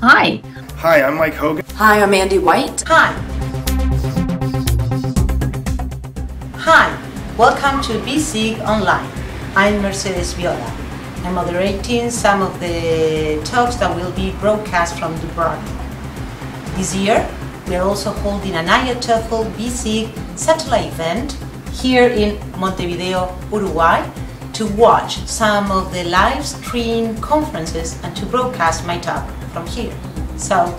Hi. Hi, I'm Mike Hogan. Hi, I'm Andy White. Hi. Hi, welcome to BESIG Online. I'm Mercedes Viola. I'm moderating some of the talks that will be broadcast from Dubrovnik. This year, we are also holding an IATEFL BESIG satellite event here in Montevideo, Uruguay, to watch some of the live stream conferences and to broadcast my talk from here. So,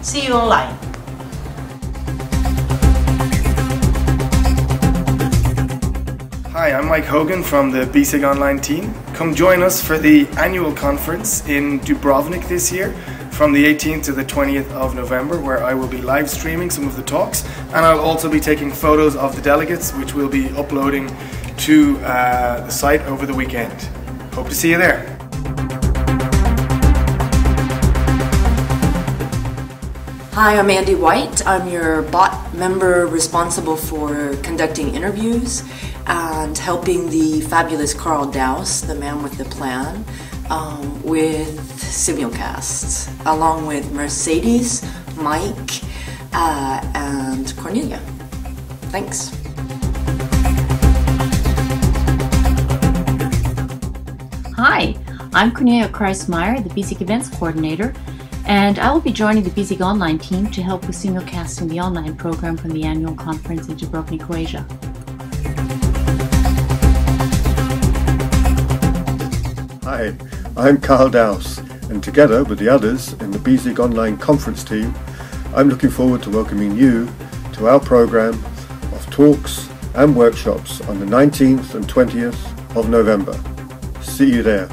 see you online. Hi, I'm Mike Hogan from the BESIG Online team. Come join us for the annual conference in Dubrovnik this year from the 18th to the 20th of November, where I will be live streaming some of the talks and I'll also be taking photos of the delegates, which we'll be uploading to uh, the site over the weekend. Hope to see you there. Hi, I'm Andy White. I'm your bot member responsible for conducting interviews and helping the fabulous Carl Dowse, the man with the plan, um, with simulcasts, along with Mercedes, Mike, uh, and Cornelia. Thanks. I'm Cornelia Kreis-Meyer, the BESIG Events Coordinator, and I will be joining the BESIG Online team to help with simulcasting the online program from the annual conference in Dubrovnik, Croatia. Hi, I'm Carl Dowse, and together with the others in the BSIG Online conference team, I'm looking forward to welcoming you to our program of talks and workshops on the 19th and 20th of November. See you there.